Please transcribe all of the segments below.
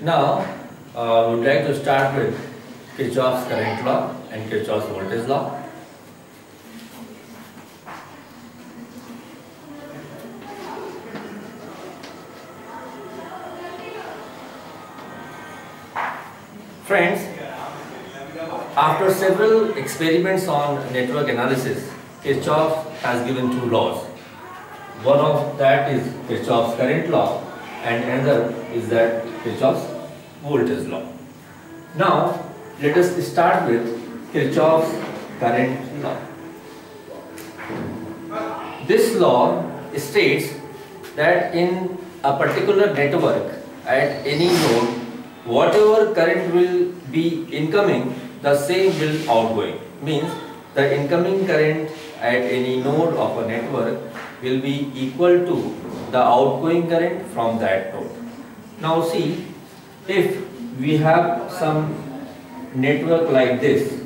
Now, uh, we would like to start with Kirchhoff's current law and Kirchhoff's voltage law. Friends, after several experiments on network analysis, Kirchhoff has given two laws. One of that is Kirchhoff's current law and another is that Kirchhoff's voltage law. Now, let us start with Kirchhoff's current law. This law states that in a particular network at any node, whatever current will be incoming, the same will outgoing. Means the incoming current at any node of a network will be equal to the outgoing current from that node. Now see, if we have some network like this,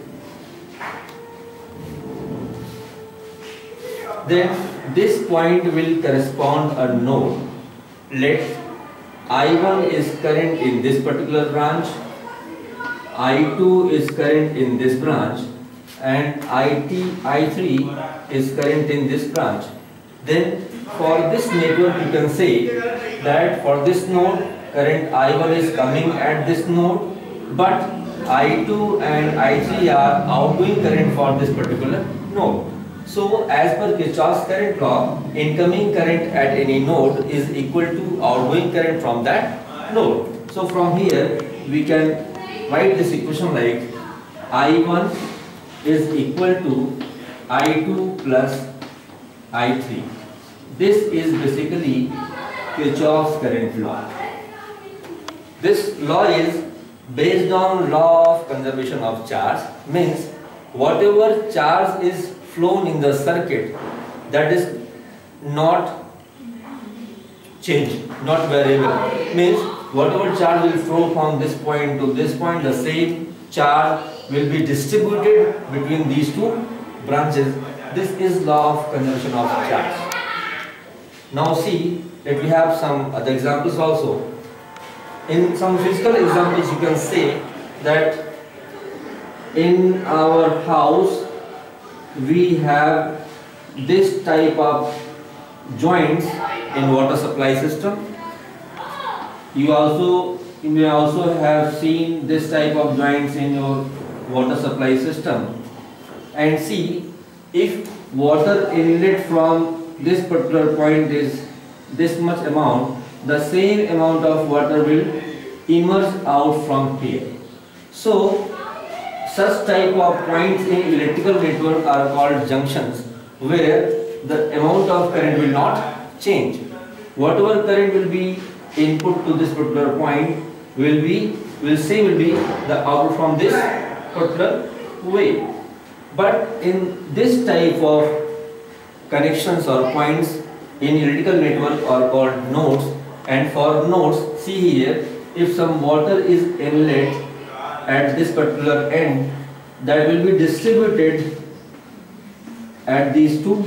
then this point will correspond a node. Let I1 is current in this particular branch, I2 is current in this branch and IT, I3 is current in this branch. Then for this network you can say that for this node current I1 is coming at this node but I2 and I3 are outgoing current for this particular node. So as per Kirchhoff's current law, incoming current at any node is equal to outgoing current from that node. So from here we can write this equation like I1 is equal to I2 plus I3. This is basically Kirchhoff's current law. This law is based on law of conservation of charge means whatever charge is flown in the circuit that is not change, not variable. Means whatever charge will flow from this point to this point, the same charge will be distributed between these two branches. This is law of conservation of charge. Now see that we have some other examples also. In some physical examples you can say that in our house we have this type of joints in water supply system. You also you may also have seen this type of joints in your water supply system and see if water inlet from this particular point is this much amount the same amount of water will emerge out from here. So such type of points in electrical network are called junctions where the amount of current will not change. Whatever current will be input to this particular point will be will say will be the output from this particular way. But in this type of connections or points in electrical network are called nodes and for nodes see here if some water is inlet at this particular end that will be distributed at these two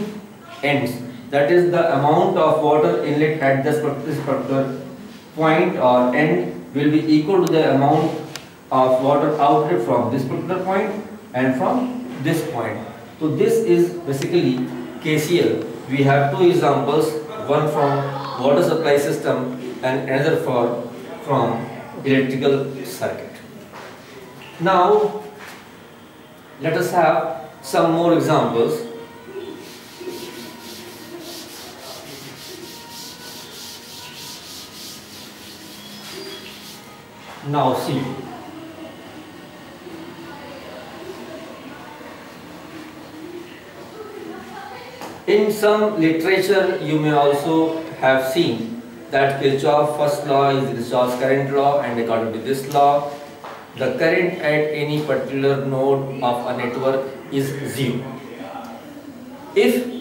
ends. That is the amount of water inlet at this particular point or end will be equal to the amount of water outlet from this particular point and from this point. So this is basically KCL. We have two examples, one from water supply system and another for from electrical circuit. Now, let us have some more examples. Now see. In some literature you may also have seen that Kirchhoff first law is Kirchhoff's current law and according to this law the current at any particular node of a network is zero. If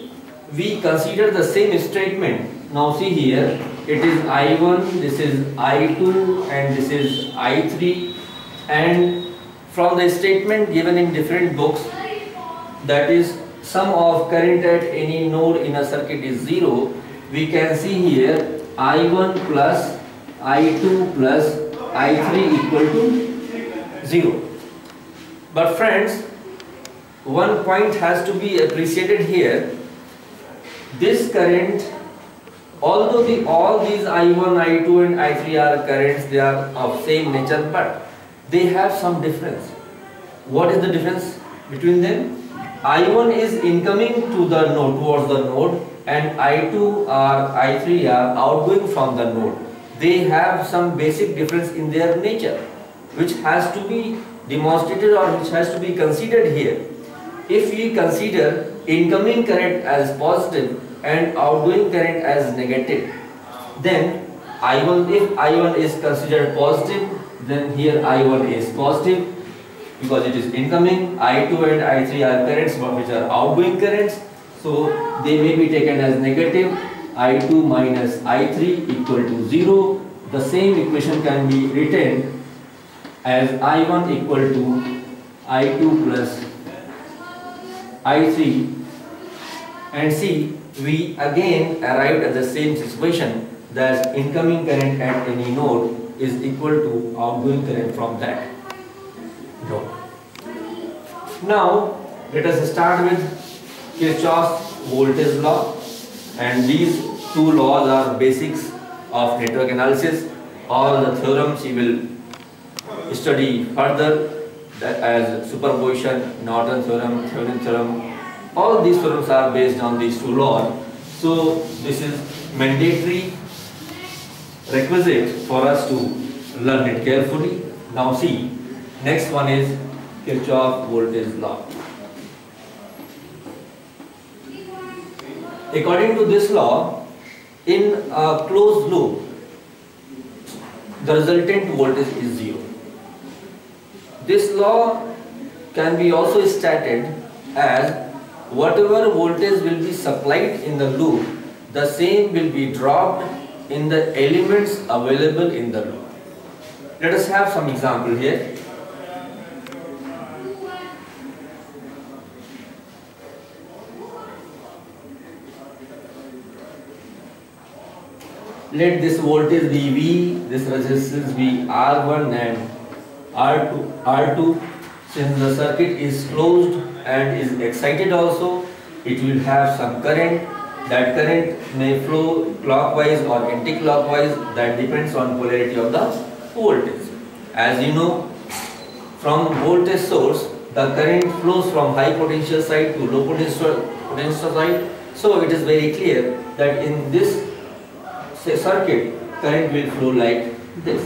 we consider the same statement, now see here, it is I1, this is I2 and this is I3 and from the statement given in different books that is sum of current at any node in a circuit is zero, we can see here I1 plus I2 plus I3 equal to 0. But friends, one point has to be appreciated here. This current, although the, all these I1, I2 and I3 are currents, they are of same nature, but they have some difference. What is the difference between them? I1 is incoming to the node, towards the node and I2 or I3 are outgoing from the node. They have some basic difference in their nature which has to be demonstrated or which has to be considered here. If we consider incoming current as positive and outgoing current as negative, then I1 if I1 is considered positive, then here I1 is positive because it is incoming. I2 and I3 are currents which are outgoing currents. So they may be taken as negative. I2 minus I3 equal to 0. The same equation can be written as I1 equal to I2 plus I3 and see we again arrived at the same situation that incoming current at any node is equal to outgoing current from that node. Now let us start with Kirchhoff's voltage law and these two laws are basics of network analysis. All the theorems you will study further that as superposition, Norton theorem, Thevenin theorem, all these theorems are based on these two laws. So this is mandatory requisite for us to learn it carefully. Now see, next one is Kirchhoff voltage law. According to this law, in a closed loop, the resultant voltage is zero. This law can be also stated as whatever voltage will be supplied in the loop, the same will be dropped in the elements available in the loop. Let us have some example here. Let this voltage be V, this resistance be R1 and R2, R2 since the circuit is closed and is excited also, it will have some current. That current may flow clockwise or anti-clockwise, that depends on polarity of the voltage. As you know, from voltage source, the current flows from high potential side to low potential, potential side. So it is very clear that in this say, circuit, current will flow like this.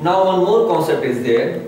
Now one more concept is there.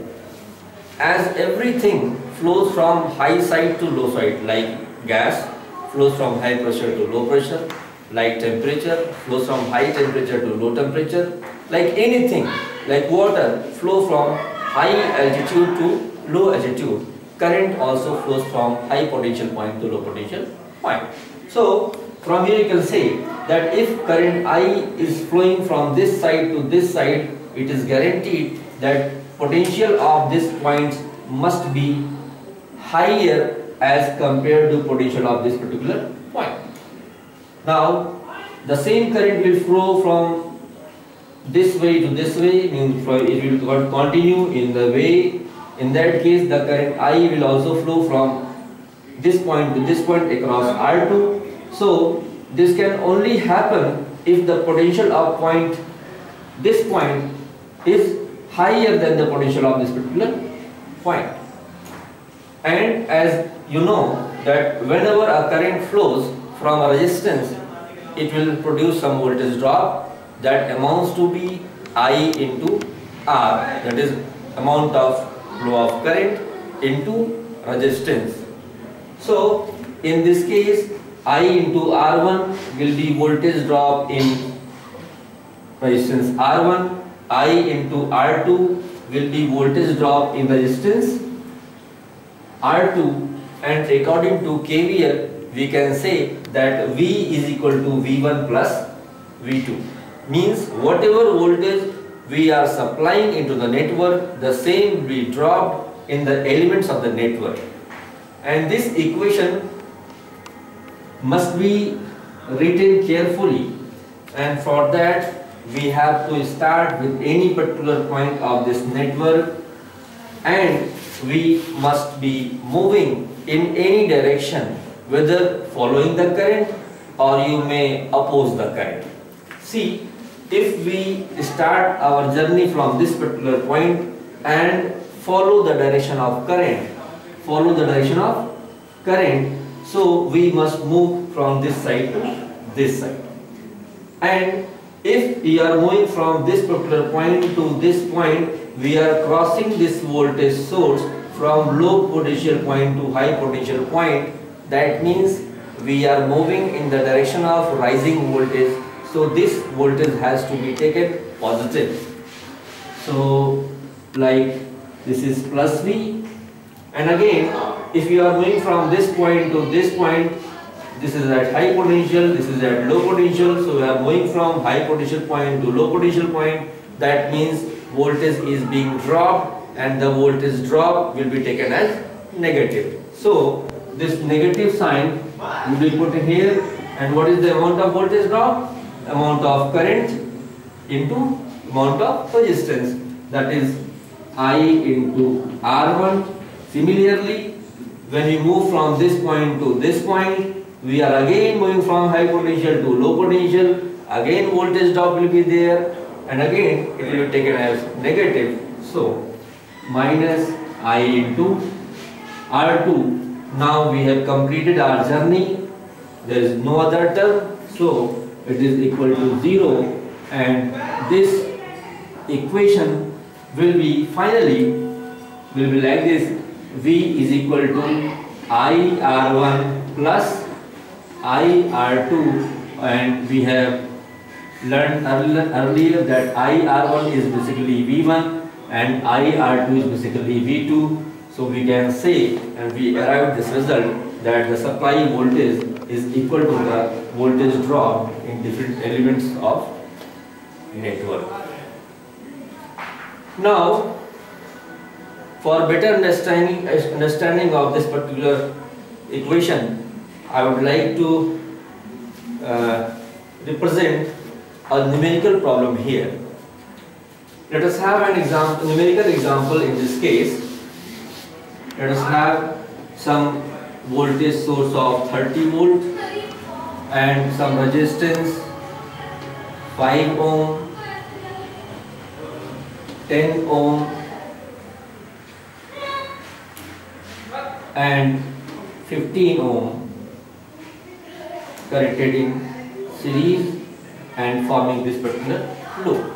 As everything flows from high side to low side, like gas flows from high pressure to low pressure, like temperature flows from high temperature to low temperature, like anything, like water flows from high altitude to low altitude. Current also flows from high potential point to low potential point. So from here you can say that if current I is flowing from this side to this side, it is guaranteed that potential of this point must be higher as compared to potential of this particular point. Now, the same current will flow from this way to this way, means it will continue in the way, in that case the current I will also flow from this point to this point across R2. So, this can only happen if the potential of point, this point is higher than the potential of this particular point. And as you know that whenever a current flows from a resistance, it will produce some voltage drop that amounts to be I into R, that is amount of flow of current into resistance. So in this case, I into R1 will be voltage drop in resistance. R1 I into R2 will be voltage drop in resistance. R2 and according to KVL we can say that V is equal to V1 plus V2 means whatever voltage we are supplying into the network the same will be dropped in the elements of the network. And this equation must be written carefully and for that we have to start with any particular point of this network and we must be moving in any direction whether following the current or you may oppose the current. See, if we start our journey from this particular point and follow the direction of current, follow the direction of current, so we must move from this side to this side. And if we are moving from this particular point to this point, we are crossing this voltage source from low potential point to high potential point. That means we are moving in the direction of rising voltage. So this voltage has to be taken positive. So like this is plus V and again if you are moving from this point to this point this is at high potential, this is at low potential. So we are moving from high potential point to low potential point. That means voltage is being dropped and the voltage drop will be taken as negative. So this negative sign will be put here and what is the amount of voltage drop? Amount of current into amount of resistance that is I into R1. Similarly, when we move from this point to this point, we are again moving from high potential to low potential. Again voltage drop will be there. And again it will be taken as negative. So minus i into r2 now we have completed our journey. There is no other term. So it is equal to 0 and this equation will be finally will be like this v is equal to i r1 plus I R2 and we have learned earlier that I R1 is basically V1 and I R2 is basically V2 so we can say and we arrive this result that the supply voltage is equal to the voltage drop in different elements of network. Now for better understanding, understanding of this particular equation I would like to uh, represent a numerical problem here. Let us have an example, numerical example in this case. Let us have some voltage source of 30 volt and some resistance 5 ohm, 10 ohm and 15 ohm connected in series and forming this particular loop.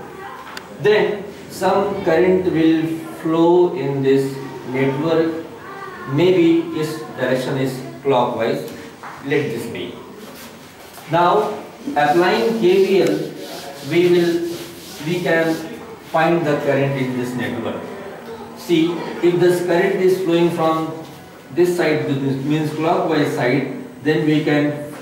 Then some current will flow in this network. Maybe its direction is clockwise. Let this be. Now applying KVL, we will we can find the current in this network. See, if this current is flowing from this side, means clockwise side, then we can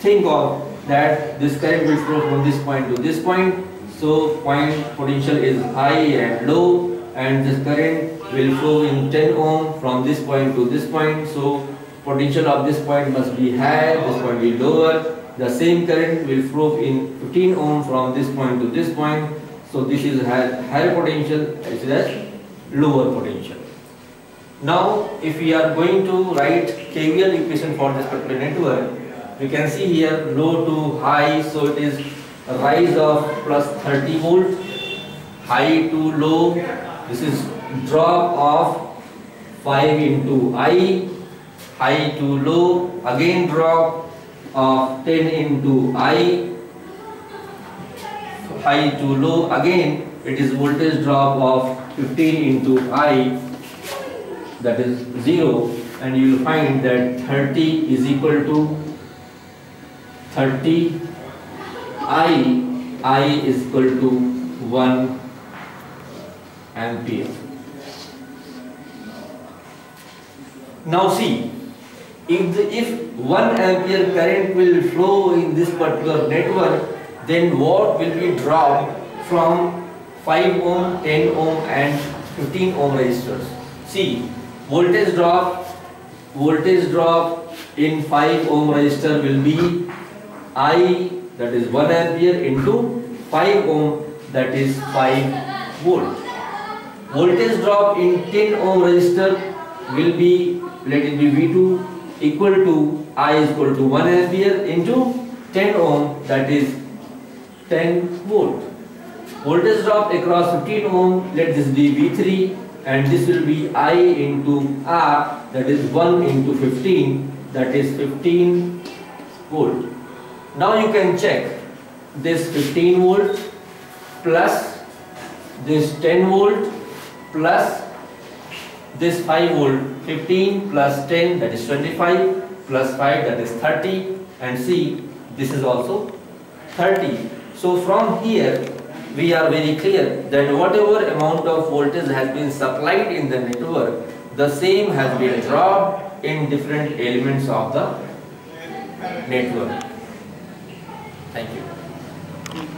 think of that this current will flow from this point to this point. So point potential is high and low and this current will flow in 10 ohm from this point to this point. So potential of this point must be high, this point will be lower. The same current will flow in 15 ohm from this point to this point. So this is higher potential as well lower potential. Now if we are going to write KVL equation for this particular network, you can see here low to high so it is rise of plus 30 volt high to low this is drop of 5 into I high to low again drop of 10 into I high to low again it is voltage drop of 15 into I that is 0 and you will find that 30 is equal to 30 I I is equal to 1 ampere. Now see, if, the, if 1 ampere current will flow in this particular network, then what will be dropped from 5 ohm, 10 ohm and 15 ohm resistors. See, voltage drop, voltage drop in 5 ohm resistor will be I that is 1 ampere into 5 ohm that is 5 volt. Voltage drop in 10 ohm resistor will be let it be V2 equal to I is equal to 1 ampere into 10 ohm that is 10 volt. Voltage drop across 15 ohm let this be V3 and this will be I into R that is 1 into 15 that is 15 volt. Now you can check this 15 volt plus this 10 volt plus this 5 volt. 15 plus 10 that is 25 plus 5 that is 30 and see this is also 30 so from here we are very clear that whatever amount of voltage has been supplied in the network the same has been dropped in different elements of the network. Thank you